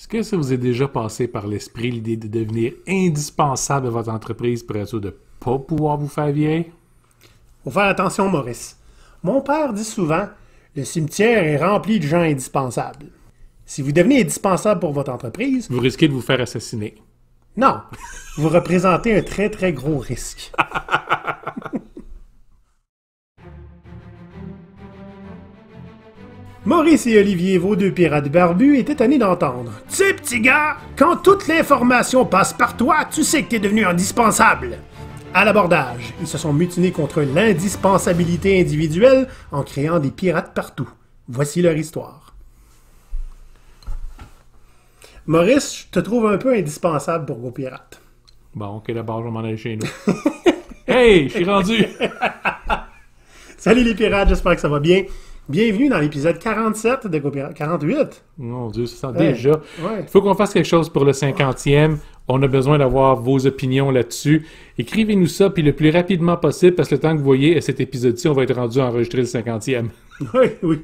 Est-ce que ça vous est déjà passé par l'esprit l'idée de devenir indispensable à votre entreprise pour être sûr de ne pas pouvoir vous faire virer? Faut faire attention, Maurice. Mon père dit souvent le cimetière est rempli de gens indispensables. Si vous devenez indispensable pour votre entreprise, Vous risquez de vous faire assassiner. non, vous représentez un très très gros risque. Maurice et Olivier, vos deux pirates barbus, étaient étonnés d'entendre. Tu sais, petit gars, quand toute l'information passe par toi, tu sais que t'es devenu indispensable. À l'abordage, ils se sont mutinés contre l'indispensabilité individuelle en créant des pirates partout. Voici leur histoire. Maurice, je te trouve un peu indispensable pour vos pirates. Bon, ok, d'abord, je vais m'en aller chez nous. hey, je suis rendu! Salut les pirates, j'espère que ça va bien. Bienvenue dans l'épisode 47 de GoPirate. 48? Mon Dieu, ça sent déjà. Ouais. Il faut qu'on fasse quelque chose pour le 50e. On a besoin d'avoir vos opinions là-dessus. Écrivez-nous ça, puis le plus rapidement possible, parce que le temps que vous voyez à cet épisode-ci, on va être rendu à enregistrer le 50e. Oui, oui.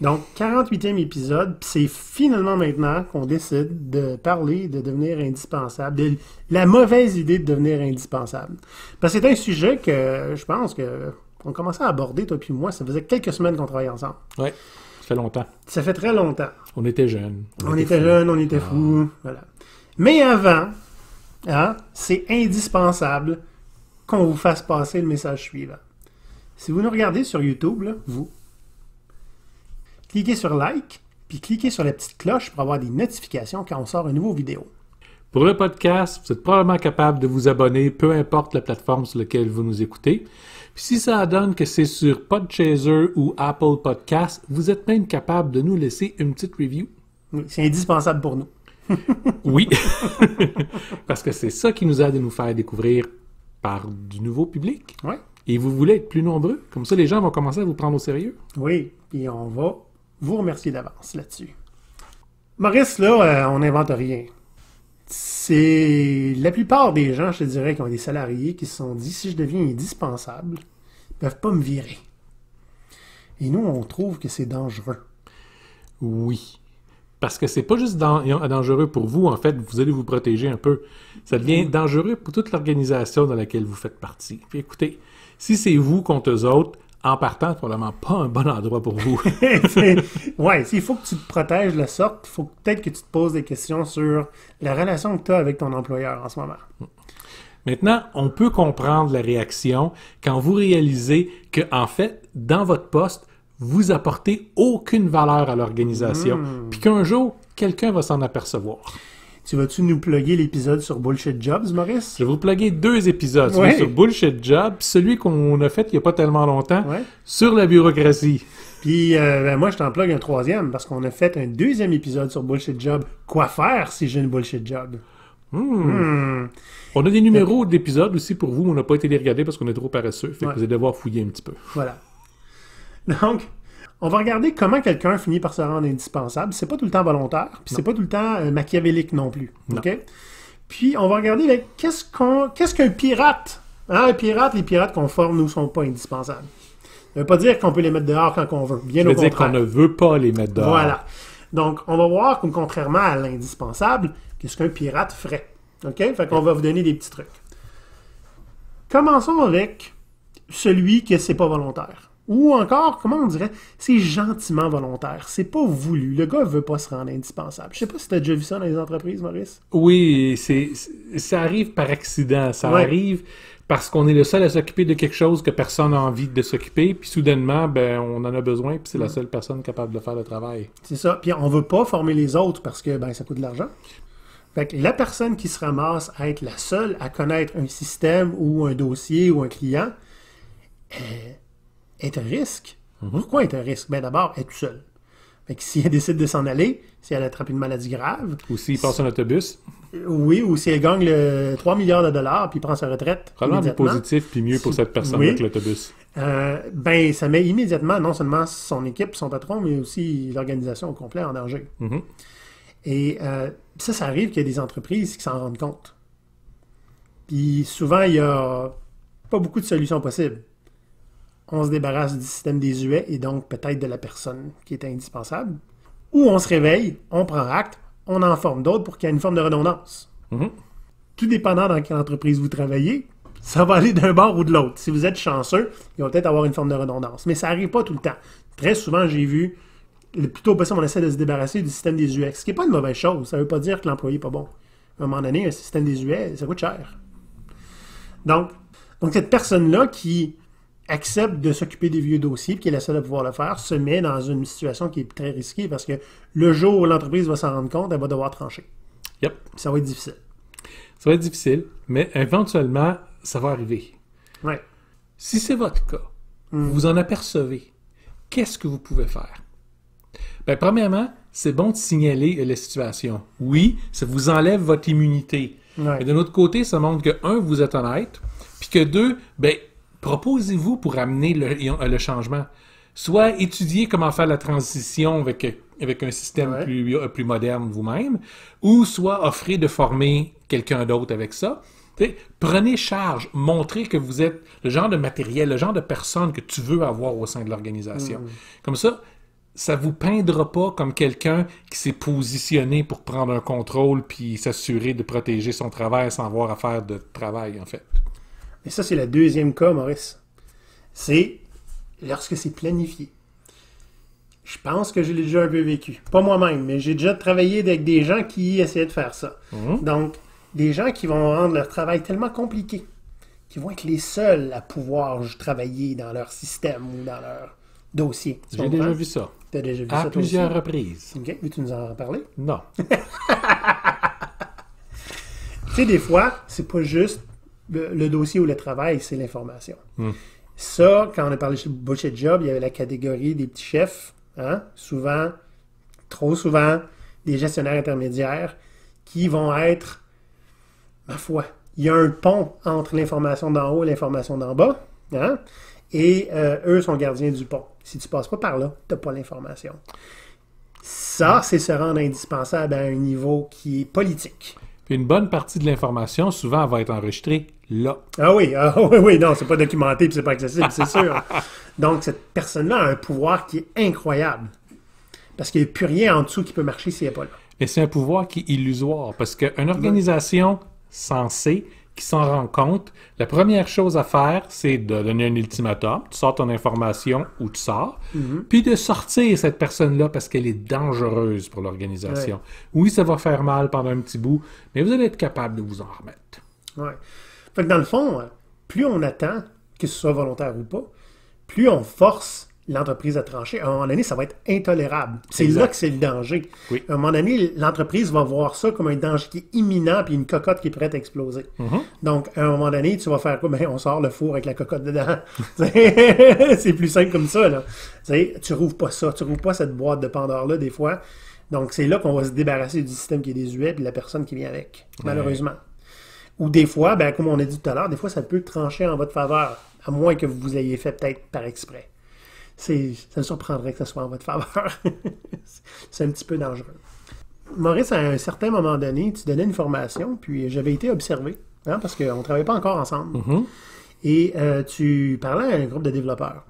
Donc, 48e épisode, puis c'est finalement maintenant qu'on décide de parler de devenir indispensable, de la mauvaise idée de devenir indispensable. Parce que c'est un sujet que je pense que on commençait à aborder, toi puis moi, ça faisait quelques semaines qu'on travaillait ensemble. Ouais, ça fait longtemps. Ça fait très longtemps. On était jeunes. On était jeunes, on était fous, voilà. Mais avant, hein, c'est indispensable qu'on vous fasse passer le message suivant. Si vous nous regardez sur YouTube, là, vous, cliquez sur like, puis cliquez sur la petite cloche pour avoir des notifications quand on sort une nouvelle vidéo. Pour le podcast, vous êtes probablement capable de vous abonner, peu importe la plateforme sur laquelle vous nous écoutez. Puis si ça donne que c'est sur Podchaser ou Apple Podcast, vous êtes même capable de nous laisser une petite review. Oui, C'est indispensable pour nous. Oui, parce que c'est ça qui nous aide à nous faire découvrir par du nouveau public. Ouais. Et vous voulez être plus nombreux, comme ça les gens vont commencer à vous prendre au sérieux. Oui, puis on va vous remercier d'avance là-dessus. Maurice, là, euh, on n'invente rien. C'est la plupart des gens, je te dirais, qui ont des salariés qui se sont dit si je deviens indispensable, ils peuvent pas me virer. Et nous, on trouve que c'est dangereux. Oui. Parce que c'est pas juste dan- dangereux pour vous, en fait, vous allez vous protéger un peu. Ça devient dangereux pour toute l'organisation dans laquelle vous faites partie. Puis écoutez, si c'est vous contre eux autres, en partant, c'est probablement pas un bon endroit pour vous. Ouais, s'il faut que tu te protèges de la sorte, il faut peut-être que tu te poses des questions sur la relation que tu as avec ton employeur en ce moment. Maintenant, on peut comprendre la réaction quand vous réalisez que, en fait, dans votre poste, vous apportez aucune valeur à l'organisation, puis qu'un jour, quelqu'un va s'en apercevoir. Tu vas-tu nous plugger l'épisode sur Bullshit Jobs, Maurice? Je vais vous plugger deux épisodes, celui sur Bullshit Job, puis celui qu'on a fait il n'y a pas tellement longtemps, Ouais. sur la bureaucratie. Puis euh, ben, moi, je t'en plug un troisième parce qu'on a fait un deuxième épisode sur Bullshit Job. Quoi faire si j'ai une Bullshit Job? Hmm. On a des numéros d'épisodes aussi pour vous, mais on n'a pas été les regarder parce qu'on est trop paresseux, fait que vous allez devoir fouiller un petit peu. Voilà. Donc, on va regarder comment quelqu'un finit par se rendre indispensable. C'est pas tout le temps volontaire, puis c'est pas tout le temps euh, machiavélique non plus. Non. OK? Puis on va regarder qu'est-ce qu'un pirate? Hein, un pirate, les pirates qu'on forme, nous, sont pas indispensables. Ça veut pas dire qu'on peut les mettre dehors quand on veut. Bien Je au veux dire qu'on ne veut pas les mettre dehors. Voilà. Donc, on va voir, comme contrairement à l'indispensable, qu'est-ce qu'un pirate ferait. OK? Fait qu'on va vous donner des petits trucs. Commençons avec celui que c'est pas volontaire. Ou encore, comment on dirait, c'est gentiment volontaire. C'est pas voulu. Le gars veut pas se rendre indispensable. Je sais pas si t'as déjà vu ça dans les entreprises, Maurice. Oui, c'est, ça arrive par accident. Ça Ouais. arrive parce qu'on est le seul à s'occuper de quelque chose que personne n'a envie de s'occuper, puis soudainement, ben, on en a besoin, puis c'est la seule personne capable de faire le travail. C'est ça. Puis on veut pas former les autres parce que ben, ça coûte de l'argent. Fait que la personne qui se ramasse à être la seule à connaître un système ou un dossier ou un client euh, est un risque. Pourquoi est un risque? Ben d'abord, elle est tout seule. Fait que si elle décide de s'en aller, si elle attrape une maladie grave, Ou s'il passe un autobus, oui, ou si elle gagne le 3 milliards de dollars puis prend sa retraite probablement positif, puis mieux pour cette personne Oui. avec l'autobus. euh, ben ça met immédiatement non seulement son équipe, son patron, mais aussi l'organisation au complet en danger. Mhm. Et euh, ça, ça arrive qu'il y a des entreprises qui s'en rendent compte. Puis souvent, il y a pas beaucoup de solutions possibles. On se débarrasse du système désuet et donc peut-être de la personne qui est indispensable. Ou on se réveille, on prend acte, on en forme d'autres pour qu'il y ait une forme de redondance. Mhm. Tout dépendant dans quelle entreprise vous travaillez, ça va aller d'un bord ou de l'autre. Si vous êtes chanceux, il va peut-être avoir une forme de redondance. Mais ça n'arrive pas tout le temps. Très souvent, j'ai vu, le plus tôt possible, on essaie de se débarrasser du système des UX, ce qui n'est pas une mauvaise chose. Ça ne veut pas dire que l'employé n'est pas bon. À un moment donné, un système des UX, ça coûte cher. Donc, donc cette personne-là qui accepte de s'occuper des vieux dossiers, puis qui est la seule à pouvoir le faire, se met dans une situation qui est très risquée parce que le jour où l'entreprise va s'en rendre compte, elle va devoir trancher. Yep. Puis ça va être difficile. Ça va être difficile, mais éventuellement, ça va arriver. Ouais. Si c'est votre cas, vous vous en apercevez, qu'est-ce que vous pouvez faire? Ben, premièrement, c'est bon de signaler la situation. Oui, ça vous enlève votre immunité. Ouais. Mais d'un autre côté, ça montre que, un, vous êtes honnête, puis que deux, ben, proposez-vous pour amener le, le changement? Soit étudier comment faire la transition avec, avec un système Ouais. plus, plus moderne vous-même, ou soit offrir de former quelqu'un d'autre avec ça. Tu sais, prenez charge, montrez que vous êtes le genre de matériel, le genre de personne que tu veux avoir au sein de l'organisation. Comme ça, ça vous peindra pas comme quelqu'un qui s'est positionné pour prendre un contrôle puis s'assurer de protéger son travail sans avoir à faire de travail, en fait. Et ça, c'est le deuxième cas, Maurice. C'est lorsque c'est planifié. Je pense que je l'ai déjà un peu vécu. Pas moi-même, mais j'ai déjà travaillé avec des gens qui essayaient de faire ça. Mhm. Donc, des gens qui vont rendre leur travail tellement compliqué, qui vont être les seuls à pouvoir travailler dans leur système ou dans leur dossier. Tu J'ai déjà vu ça. T'as déjà vu À ça plusieurs aussi? reprises. Ok, veux-tu nous en parler? Non. Tu sais, des fois, c'est pas juste le, dossier ou le travail, c'est l'information. Ça, quand on a parlé chez Budget Job, il y avait la catégorie des petits chefs, hein, souvent, trop souvent, des gestionnaires intermédiaires qui vont être, ma foi, il y a un pont entre l'information d'en haut et l'information d'en bas, hein, et euh, eux sont gardiens du pont. Si tu passes pas par là, tu n'as pas l'information. Ça, c'est se rendre indispensable à un niveau qui est politique. Puis une bonne partie de l'information, souvent, elle va être enregistrée là. Ah oui, ah oui, oui, non, c'est pas documenté puis c'est pas accessible, c'est sûr. Donc, cette personne-là a un pouvoir qui est incroyable. Parce qu'il n'y a plus rien en dessous qui peut marcher s'il n'est pas là. Mais c'est un pouvoir qui est illusoire parce qu'une organisation censée qui s'en rend compte, la première chose à faire, c'est de donner un ultimatum. Tu sors ton information ou tu sors, puis de sortir cette personne-là parce qu'elle est dangereuse pour l'organisation. Oui, ça va faire mal pendant un petit bout, mais vous allez être capable de vous en remettre. Ouais. Fait que dans le fond, euh, plus on attend, que ce soit volontaire ou pas, plus on force l'entreprise à trancher. À un moment donné, ça va être intolérable. C'est là que c'est le danger. Oui. À un moment donné, l'entreprise va voir ça comme un danger qui est imminent puis une cocotte qui est prête à exploser. Donc, à un moment donné, tu vas faire quoi? Ben, on sort le four avec la cocotte dedans. c'est plus simple comme ça, là. Tu sais, tu rouvres pas ça. Tu rouvres pas cette boîte de Pandore-là, des fois. Donc, c'est là qu'on va se débarrasser du système qui est désuet et de la personne qui vient avec, malheureusement. Ou des fois, ben, comme on a dit tout à l'heure, des fois, ça peut trancher en votre faveur, à moins que vous l'ayez fait peut-être par exprès. C'est, ça me surprendrait que ça soit en votre faveur. c'est un petit peu dangereux. Maurice, à un certain moment donné, tu donnais une formation, puis j'avais été observé, hein, parce qu'on ne travaillait pas encore ensemble. Et euh, tu parlais à un groupe de développeurs.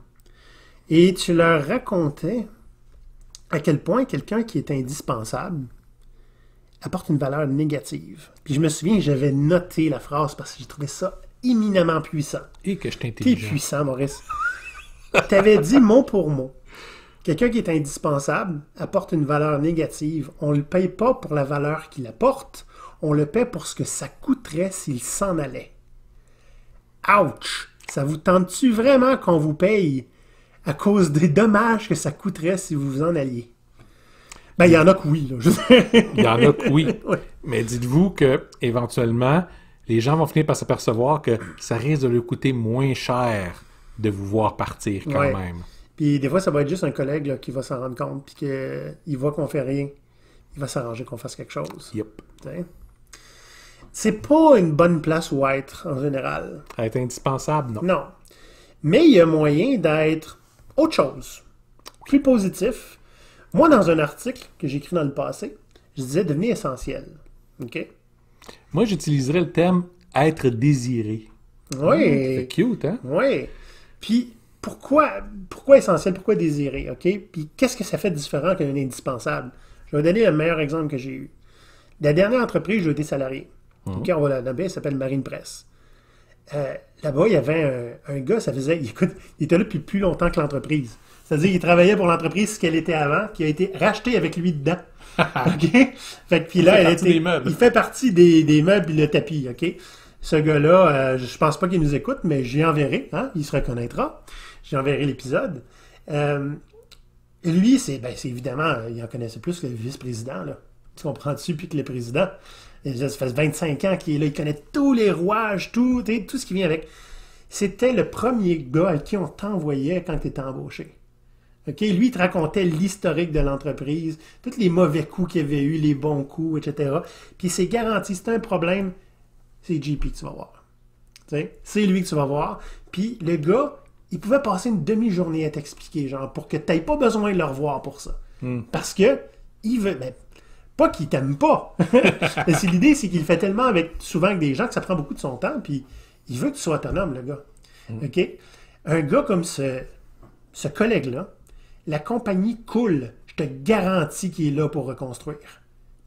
Et tu leur racontais à quel point quelqu'un qui est indispensable apporte une valeur négative. Puis je me souviens, j'avais noté la phrase parce que j'ai trouvé ça éminemment puissant. Et que je T'es t'intelligent. puissant, Maurice. T'avais dit mot pour mot. Quelqu'un qui est indispensable apporte une valeur négative. On ne le paye pas pour la valeur qu'il apporte, on le paie pour ce que ça coûterait s'il s'en allait. Ouch! Ça vous tente-tu vraiment qu'on vous paye à cause des dommages que ça coûterait si vous vous en alliez? Ben, il y en a que oui, là. Il y en a que oui. Mais dites-vous que éventuellement, les gens vont finir par s'apercevoir que ça risque de leur coûter moins cher de vous voir partir quand Ouais. même. Puis des fois, ça va être juste un collègue là, qui va s'en rendre compte, puis qu'il voit qu'on fait rien. Il va s'arranger qu'on fasse quelque chose. Yep. T'sais. C'est pas une bonne place où être en général. Être indispensable, non. Non. Mais il y a moyen d'être autre chose. Plus positif. Moi, dans un article que j'ai écrit dans le passé, je disais devenir essentiel. OK? Moi, j'utiliserais le terme être désiré. Oui. C'est cute, hein? Oui. Puis, pourquoi, pourquoi essentiel? Pourquoi désiré? OK? Puis, qu'est-ce que ça fait de différent qu'un indispensable? Je vais donner le meilleur exemple que j'ai eu. La dernière entreprise, j'ai été salarié. Mhm. OK, on va la nommer, elle s'appelle Marine Presse. Euh, Là-bas, il y avait un, un gars, ça faisait. Écoute, il était là depuis plus longtemps que l'entreprise. C'est-à-dire qu'il travaillait pour l'entreprise ce qu'elle était avant, qui a été racheté avec lui dedans. OK? Fait que puis là, fait elle partie était- des meubles. il fait partie des, des meubles et le tapis, OK? Ce gars-là, euh, je pense pas qu'il nous écoute, mais j'y enverrai, hein? Il se reconnaîtra. J'y enverrai l'épisode. Euh, lui, c'est ben, évidemment, il en connaissait plus que le vice-président. Tu comprends-tu? Puis que le président? Ça fait 25 ans qu'il est là, il connaît tous les rouages, tout, tout ce qui vient avec. C'était le premier gars à qui on t'envoyait quand tu étais embauché. Lui, il te racontait l'historique de l'entreprise, tous les mauvais coups qu'il y avait eu, les bons coups, etc. Puis c'est garanti, c'est un problème, c'est JP que tu vas voir. C'est lui que tu vas voir. Puis le gars, il pouvait passer une demi-journée à t'expliquer, genre, pour que tu n'aies pas besoin de le revoir pour ça. Parce que, il veut. ben, pas qu'il t'aime pas. L'idée, c'est qu'il fait tellement avec, souvent avec des gens que ça prend beaucoup de son temps, puis il veut que tu sois autonome, le gars. OK? Un gars comme ce, ce collègue-là, la compagnie coule. Je te garantis qu'il est là pour reconstruire.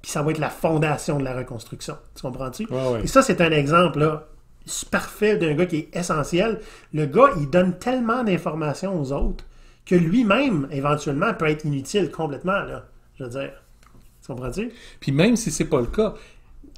Puis ça va être la fondation de la reconstruction. Tu comprends-tu? Ouais, ouais. Et ça, c'est un exemple là, parfait d'un gars qui est essentiel. Le gars, il donne tellement d'informations aux autres que lui-même, éventuellement, peut être inutile complètement. Là, je veux dire. Tu comprends-tu? Puis même si c'est pas le cas,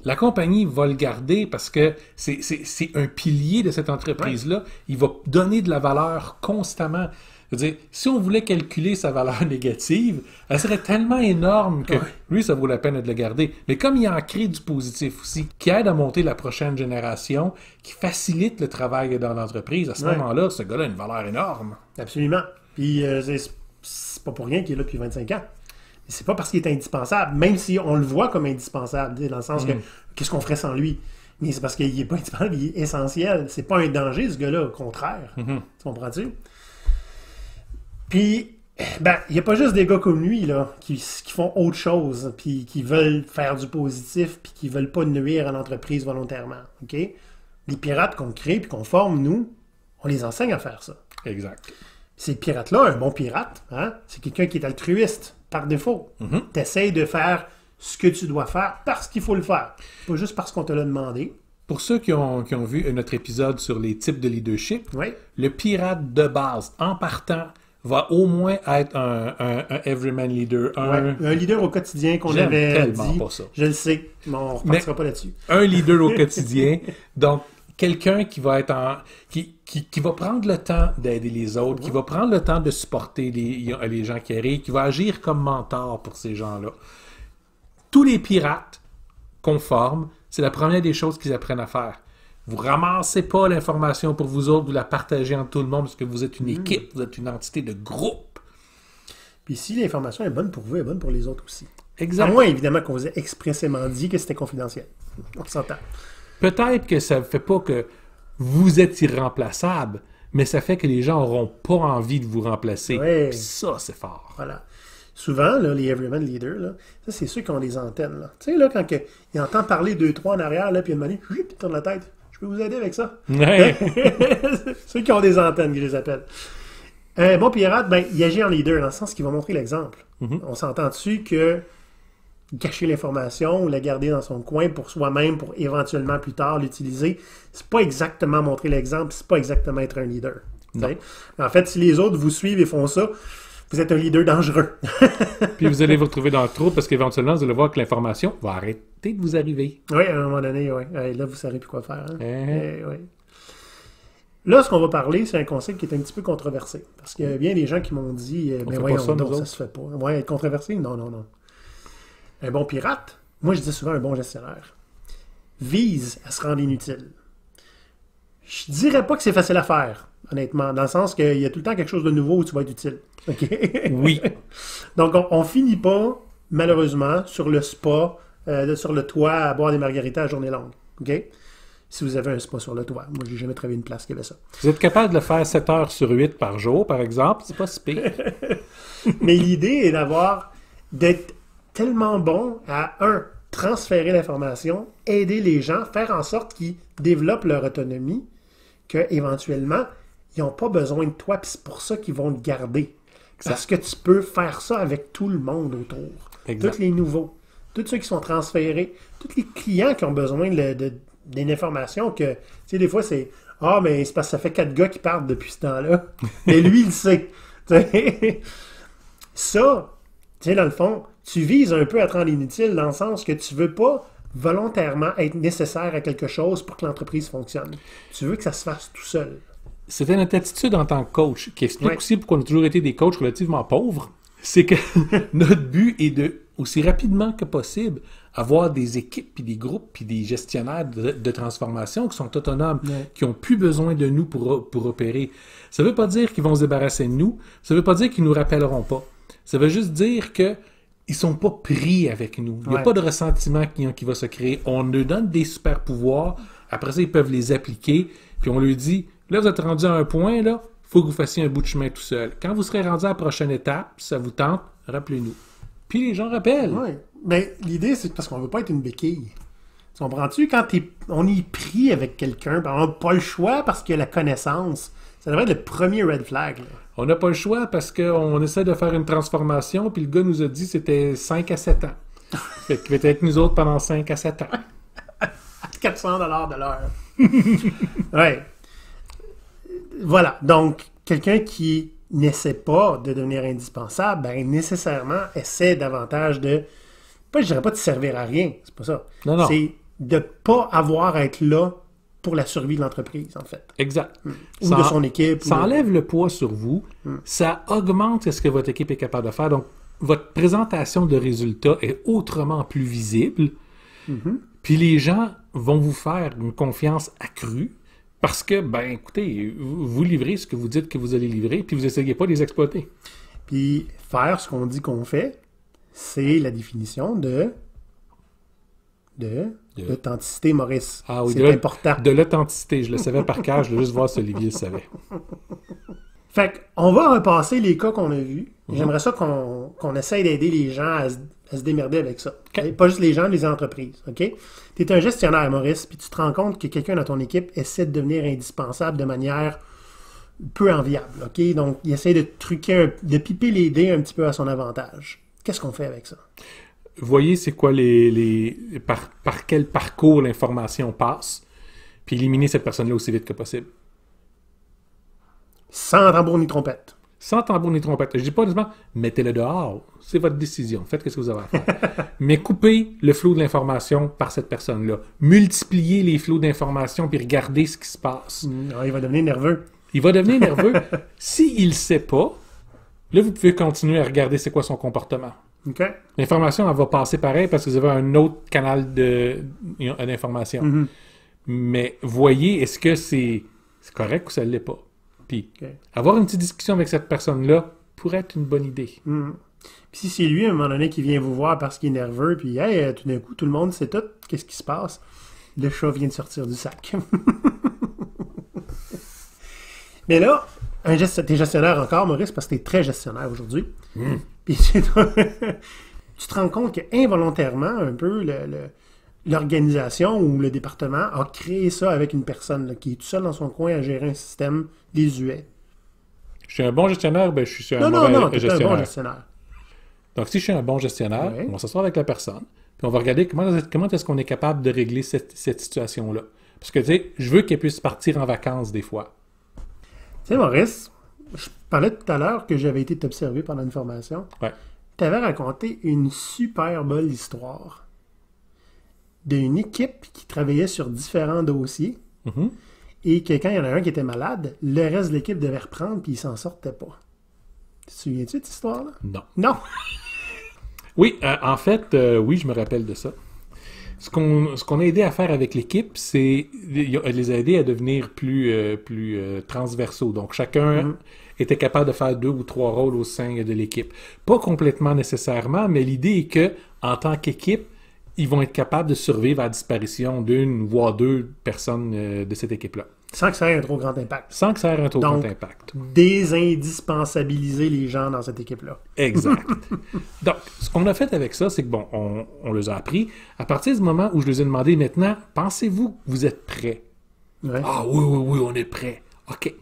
la compagnie va le garder parce que c'est un pilier de cette entreprise-là. Il va donner de la valeur constamment. Je veux dire, si on voulait calculer sa valeur négative, elle serait tellement énorme que lui, ça vaut la peine de le garder. Mais comme il en crée du positif aussi, qui aide à monter la prochaine génération, qui facilite le travail dans l'entreprise, à ce Ouais. moment-là, ce gars-là a une valeur énorme. Absolument. Puis euh, c'est- pas pour rien qu'il est là depuis 25 ans. C'est pas parce qu'il est indispensable, même si on le voit comme indispensable, dans le sens que qu'est-ce qu'on ferait sans lui? Mais c'est parce qu'il est pas indispensable, il est essentiel. C'est pas un danger, ce gars-là, au contraire. Tu comprends-tu? Puis, ben, il n'y a pas juste des gars comme lui, là, qui, qui font autre chose, puis qui veulent faire du positif, puis qui veulent pas nuire à l'entreprise volontairement. OK? Les pirates qu'on crée, puis qu'on forme, nous, on les enseigne à faire ça. Exact. Ces pirates-là, un bon pirate, hein, c'est quelqu'un qui est altruiste par défaut. Tu essaies de faire ce que tu dois faire parce qu'il faut le faire. Pas juste parce qu'on te l'a demandé. Pour ceux qui ont, qui ont vu notre épisode sur les types de leadership, Oui. le pirate de base, en partant, va au moins être un, un, un everyman leader, un, Ouais. Un leader au quotidien qu'on avait tellement dit. pas ça. Je le sais, mais on ne repartira pas là-dessus. un leader au quotidien. Donc, quelqu'un qui va être en. Qui, qui, qui va prendre le temps d'aider les autres, qui va prendre le temps de supporter les, les gens qui arrivent, qui va agir comme mentor pour ces gens-là. Tous les pirates qu'on forme, c'est la première des choses qu'ils apprennent à faire. Vous ramassez pas l'information pour vous autres, vous la partagez entre tout le monde parce que vous êtes une équipe, vous êtes une entité de groupe. Puis si l'information est bonne pour vous, elle est bonne pour les autres aussi. À Exact. moins, évidemment, qu'on vous ait expressément dit que c'était confidentiel. On s'entend. Peut-être que ça ne fait pas que vous êtes irremplaçable, mais ça fait que les gens n'auront pas envie de vous remplacer. Ouais. Puis ça, c'est fort. Voilà. Souvent, là, les Everyman Leaders, là, ça, c'est ceux qui ont des antennes. là. Tu sais, là, quand que, ils entendent parler deux, trois en arrière, là, puis il y a une manière, puis ils tournent la tête. Je peux vous aider avec ça? Ouais. ceux qui ont des antennes, que je les appelle. Un bon pirate, ben, il agit en leader, dans le sens qu'il va montrer l'exemple. On s'entend dessus que cacher l'information ou la garder dans son coin pour soi-même, pour éventuellement plus tard l'utiliser, c'est pas exactement montrer l'exemple, c'est pas exactement être un leader. En fait, si les autres vous suivent et font ça, vous êtes un leader dangereux. Puis vous allez vous retrouver dans le trou parce qu'éventuellement, vous allez voir que l'information va arrêter de vous arriver. oui, à un moment donné, oui. là, vous savez plus quoi faire. hein. Eh. Eh, oui. Là, ce qu'on va parler, c'est un concept qui est un petit peu controversé. Parce qu'il y a bien des gens qui m'ont dit On fait pas voyons ça, autres. se fait pas. Ouais, être controversé? Non, non, non. Un bon pirate, moi je dis souvent un bon gestionnaire, vise à se rendre inutile. Je dirais pas que c'est facile à faire, honnêtement, dans le sens qu'il y a tout le temps quelque chose de nouveau où tu vas être utile. OK? Oui. Donc, on, on finit pas, malheureusement, sur le spa, euh, sur le toit, à boire des margaritas à journée longue. OK? Si vous avez un spa sur le toit. Moi, j'ai jamais travaillé une place qui avait ça. Vous êtes capable de le faire 7 heures sur 8 par jour, par exemple? C'est pas si pire. Mais l'idée est d'avoir, d'être tellement bon à, un, transférer l'information, aider les gens, faire en sorte qu'ils développent leur autonomie, qu'éventuellement, ils n'ont pas besoin de toi, puis c'est pour ça qu'ils vont te garder. Parce que tu peux faire ça avec tout le monde autour. Exact. Tous les nouveaux. tous ceux qui sont transférés, tous les clients qui ont besoin d'une information que, tu sais, des fois, c'est Ah, mais c'est parce que ça fait quatre gars qui partent depuis ce temps-là. Mais lui, il le sait. Ça, tu sais, dans le fond, tu vises un peu à te rendre inutile dans le sens que tu veux pas volontairement être nécessaire à quelque chose pour que l'entreprise fonctionne. Tu veux que ça se fasse tout seul. C'était notre attitude en tant que coach qui explique Ouais. aussi pourquoi on a toujours été des coachs relativement pauvres. C'est que notre but est de, aussi rapidement que possible, avoir des équipes, puis des groupes, puis des gestionnaires de, de transformation qui sont autonomes, Ouais. qui ont plus besoin de nous pour, pour opérer. Ça veut pas dire qu'ils vont se débarrasser de nous. Ça veut pas dire qu'ils nous rappelleront pas. Ça veut juste dire que ils sont pas pris avec nous. Il n'y a Ouais. pas de ressentiment qui, qui va se créer. On leur donne des super pouvoirs. Après ça, ils peuvent les appliquer. Puis on leur dit, là, vous êtes rendu à un point, là, faut que vous fassiez un bout de chemin tout seul. Quand vous serez rendu à la prochaine étape, si ça vous tente, rappelez-nous. Puis les gens rappellent. Ouais. Ben, l'idée, c'est parce qu'on veut pas être une béquille. Tu comprends-tu? Quand on est pris avec quelqu'un, ben, on n'a pas le choix parce qu'il y a la connaissance. Ça devrait être le premier red flag. là. On n'a pas le choix parce qu'on essaie de faire une transformation, puis le gars nous a dit que c'était 5 à 7 ans. fait qu'il va être avec nous autres pendant 5 à 7 ans. 400 dollars de l'heure. ouais. Voilà. Donc, quelqu'un qui n'essaie pas de devenir indispensable, ben, nécessairement essaie davantage de. Pas, je dirais pas de servir à rien. C'est pas ça. Non, non. C'est de pas avoir à être là pour la survie de l'entreprise, en fait. Exact. Ou Ça de son équipe. Ça ou- enlève le poids sur vous, ça augmente ce que votre équipe est capable de faire. Donc, votre présentation de résultats est autrement plus visible. Puis les gens vont vous faire une confiance accrue parce que, ben, écoutez, vous livrez ce que vous dites que vous allez livrer, puis vous n'essayez pas de les exploiter. Puis faire ce qu'on dit qu'on fait, c'est la définition de de De- l'authenticité, Maurice. Ah oui, c'est de important. De l'authenticité. Je le savais par cœur, je voulais juste voir si Olivier le savait. Fait qu'on va repasser les cas qu'on a vus. Mhm. J'aimerais ça qu'on qu'on essaye d'aider les gens à se, à se démerder avec ça. Pas juste les gens, les entreprises. OK? Tu es un gestionnaire, Maurice, puis tu te rends compte que quelqu'un dans ton équipe essaie de devenir indispensable de manière peu enviable. OK? Donc, il essaie de truquer, de piper les dés un petit peu à son avantage. Qu'est-ce qu'on fait avec ça? voyez c'est quoi les, les par, par quel parcours l'information passe, puis éliminez cette personne-là aussi vite que possible? Sans tambour ni trompette. Sans tambour ni trompette. Je dis pas nécessairement mettez-le dehors, c'est votre décision, faites ce que vous avez à faire. Mais coupez le flot de l'information par cette personne-là. Multipliez les flots d'information puis regardez ce qui se passe. Ah, il va devenir nerveux. Il va devenir nerveux. S'il ne sait pas, là vous pouvez continuer à regarder c'est quoi son comportement. L'information, elle va passer pareil parce que vous avez un autre canal de- d'information. Mhm. Mais voyez, est-ce que c'est c'est correct ou ça ne l'est pas? Puis, avoir une petite discussion avec cette personne-là pourrait être une bonne idée. Mhm. Puis si c'est lui, à un moment donné, qui vient vous voir parce qu'il est nerveux, puis hey, euh, tout d'un coup, tout le monde sait tout, qu'est-ce qui se passe? Le chat vient de sortir du sac. Mais là, un gest... t'es gestionnaire encore, Maurice, parce que t'es très gestionnaire aujourd'hui. Puis tu tu te rends compte que involontairement, un peu, le- le- l'organisation ou le département a créé ça avec une personne là, qui est tout seul dans son coin à gérer un système désuet. Je suis un bon gestionnaire, ben, je suis un Non, non, mauvais non, t'es un gestionnaire. bon gestionnaire. Donc, si je suis un bon gestionnaire, on va s'asseoir avec la personne, puis on va regarder comment, comment est-ce qu'on est capable de régler cette, cette situation-là. Parce que, tu sais, je veux qu'elle puisse partir en vacances des fois. Tu sais, Maurice, je parlais tout à l'heure que j'avais été t'observer pendant une formation. Ouais. Tu avais raconté une super belle histoire d'une équipe qui travaillait sur différents dossiers Mhm. et que quand il y en a un qui était malade, le reste de l'équipe devait reprendre puis il s'en sortait pas. Tu te souviens-tu de cette histoire-là? Non. Non! Oui, euh, en fait, euh, oui, je me rappelle de ça. Ce qu'on a aidé à faire avec l'équipe, c'est les aider à devenir plus, euh, plus euh, transversaux. Donc, chacun Mhm. était capable de faire deux ou trois rôles au sein de l'équipe. Pas complètement nécessairement, mais l'idée est que, en tant qu'équipe, ils vont être capables de survivre à la disparition d'une voire deux personnes euh, de cette équipe-là, Sans que ça ait un trop grand impact. sans que ça ait un trop Donc- grand impact. Désindispensabiliser les gens dans cette équipe-là. Exact. Donc, ce qu'on a fait avec ça, c'est que, bon, on, on les a appris. À partir du moment où je les ai demandé maintenant, pensez-vous que vous êtes prêts? Ouais. Ah oui, oui, oui, on est prêts. OK.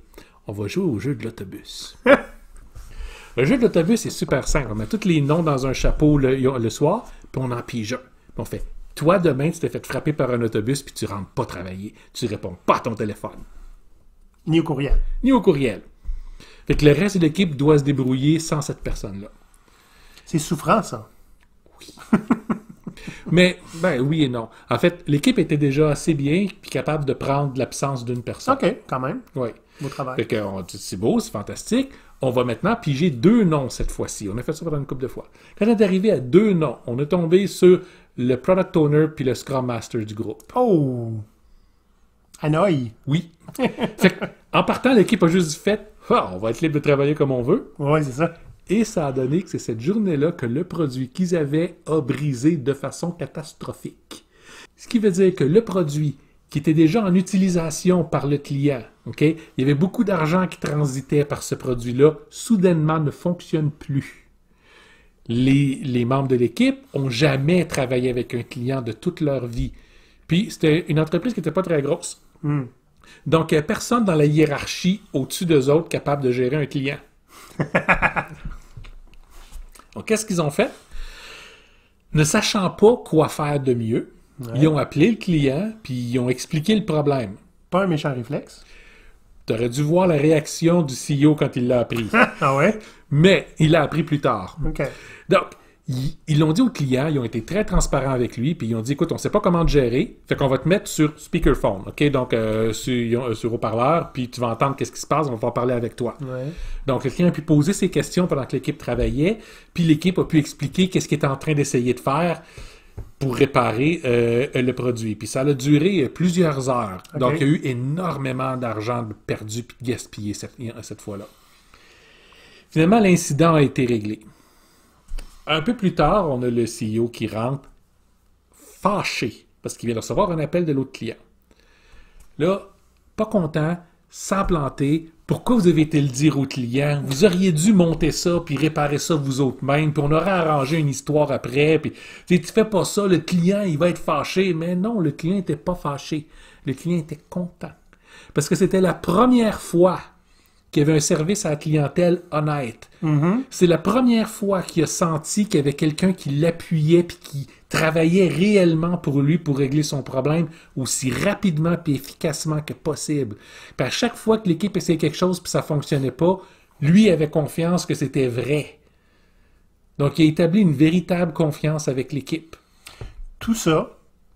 On va jouer au jeu de l'autobus. Le jeu de l'autobus est super simple. On met tous les noms dans un chapeau le, le soir, puis on en pige un. On fait Toi, demain, tu t'es fait frapper par un autobus, puis tu rentres pas travailler. Tu réponds pas à ton téléphone. Ni au courriel. Ni au courriel. Fait que le reste de l'équipe doit se débrouiller sans cette personne-là. C'est souffrant, ça. Mais, ben oui et non. En fait, l'équipe était déjà assez bien puis capable de prendre l'absence d'une personne. OK, quand même. Oui. Beau travail. Fait que on dit, c'est beau, c'est fantastique. On va maintenant piger deux noms cette fois-ci. On a fait ça pendant une couple de fois. Quand on est arrivé à deux noms, on est tombé sur le Product Owner puis le Scrum Master du groupe. Oh! Hanoï. Oui. fait en partant, l'équipe a juste fait Ah, on va être libre de travailler comme on veut. Oui, c'est ça. Et ça a donné que c'est cette journée-là que le produit qu'ils avaient a brisé de façon catastrophique. Ce qui veut dire que le produit qui était déjà en utilisation par le client, ok, il y avait beaucoup d'argent qui transitait par ce produit-là, soudainement ne fonctionne plus. Les, les membres de l'équipe ont jamais travaillé avec un client de toute leur vie. Puis c'était une entreprise qui n'était pas très grosse. Hmm. Donc, il n'y a personne dans la hiérarchie au-dessus d'eux autres capable de gérer un client. Donc, qu'est-ce qu'ils ont fait? Ne sachant pas quoi faire de mieux, ils ont appelé le client, puis ils ont expliqué le problème. Pas un méchant réflexe? Tu aurais dû voir la réaction du CEO quand il l'a appris. ah ouais? Mais il l'a appris plus tard. OK. Donc, ils l'ont dit au client, ils ont été très transparents avec lui, puis ils ont dit écoute, on ne sait pas comment te gérer, fait qu'on va te mettre sur speakerphone, OK? Donc, euh, sur, euh, sur haut-parleur, puis tu vas entendre qu'est-ce qui se passe, on va en parler avec toi. Ouais. Donc, le client a pu poser ses questions pendant que l'équipe travaillait, puis l'équipe a pu expliquer qu'est-ce qu'il était en train d'essayer de faire pour réparer euh, le produit. Puis ça a duré plusieurs heures. Donc, il y a eu énormément d'argent perdu puis gaspillé cette, cette fois-là. Finalement, l'incident a été réglé. Un peu plus tard, on a le CEO qui rentre fâché parce qu'il vient de recevoir un appel de l'autre client. Là, pas content, sans planter. Pourquoi vous avez été le dire au client? Vous auriez dû monter ça, puis réparer ça vous autres mêmes, puis on aurait arrangé une histoire après, puis tu fais pas ça, le client, il va être fâché. Mais non, le client était pas fâché. Le client était content. Parce que c'était la première fois qu'il y avait un service à la clientèle honnête. C'est la première fois qu'il a senti qu'il y avait quelqu'un qui l'appuyait puis qui travaillait réellement pour lui pour régler son problème aussi rapidement et efficacement que possible. Puis à chaque fois que l'équipe essayait quelque chose puis ça fonctionnait pas, lui avait confiance que c'était vrai. Donc il a établi une véritable confiance avec l'équipe. Tout ça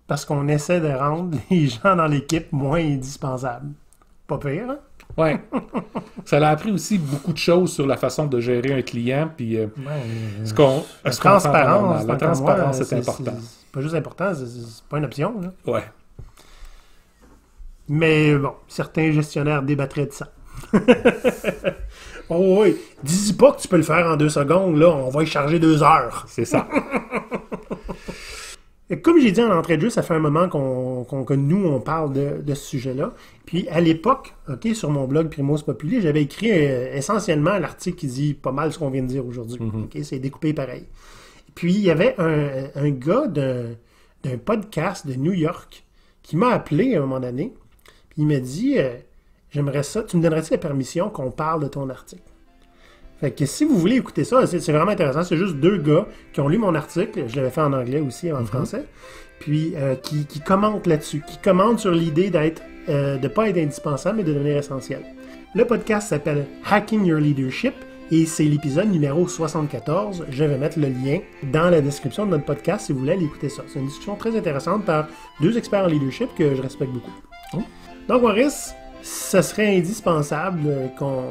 parce qu'on essaie de rendre les gens dans l'équipe moins indispensables. Pas pire, hein? Ouais. ça l'a appris aussi beaucoup de choses sur la façon de gérer un client puis euh, ce qu'on La ce sent vraiment transparence. La transparence, c'est important. C'est pas juste important, c'est- c'est pas une option. là. Ouais. Mais bon, certains gestionnaires débattraient de ça. oh oui, dis pas que tu peux le faire en deux secondes, là, on va y charger deux heures. C'est ça. Et Comme j'ai dit en entrée de jeu, ça fait un moment qu'on, qu'on- que nous, on parle de, de ce sujet-là. Puis à l'époque, ok, sur mon blog Primos Populi, j'avais écrit euh, essentiellement l'article qui dit pas mal ce qu'on vient de dire aujourd'hui. Ok, c'est découpé pareil. Puis il y avait un, un gars d'un, d'un podcast de New York qui m'a appelé à un moment donné. Puis il m'a dit euh, J'aimerais ça, tu me donnerais-tu la permission qu'on parle de ton article fait que si vous voulez écouter ça, c'est vraiment intéressant. C'est juste deux gars qui ont lu mon article. Je l'avais fait en anglais aussi, en français. Puis euh, qui, qui commentent là-dessus, qui commentent sur l'idée d'être, euh, de pas être indispensable, mais de devenir essentiel. Le podcast s'appelle Hacking Your Leadership et c'est l'épisode numéro 74. Je vais mettre le lien dans la description de notre podcast si vous voulez aller écouter ça. C'est une discussion très intéressante par deux experts en leadership que je respecte beaucoup. Oh. Donc, Maurice, ce serait indispensable euh, qu'on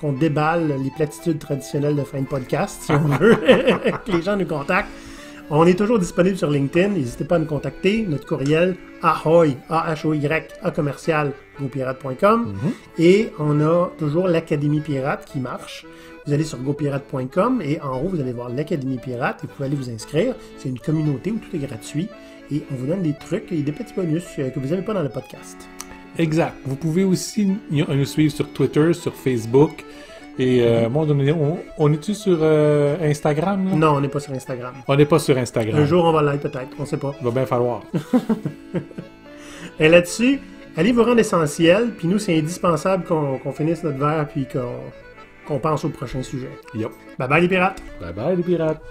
qu'on déballe les platitudes traditionnelles de fin de podcast, si on veut, que les gens nous contactent. On est toujours disponible sur LinkedIn. N'hésitez pas à nous contacter. Notre courriel, ahoy, A-H-O-Y, A commercial, gopirate.com. Et on a toujours l'Académie Pirate qui marche. Vous allez sur gopirate.com et en haut, vous allez voir l'Académie Pirate et vous pouvez aller vous inscrire. C'est une communauté où tout est gratuit et on vous donne des trucs et des petits bonus euh, que vous n'avez pas dans le podcast. Exact. Vous pouvez aussi nous suivre sur Twitter, sur Facebook. Et euh, moi, on, est- on, est-tu sur euh, Instagram? là? Non, on n'est pas sur Instagram. On n'est pas sur Instagram. Un jour, on va l'être peut-être, on sait pas. Il va bien falloir. Et là-dessus, allez vous rendre essentiel, puis nous, c'est indispensable qu'on finisse notre verre, puis qu'on pense au prochain sujet. Yup. Bye bye les pirates! Bye bye les pirates.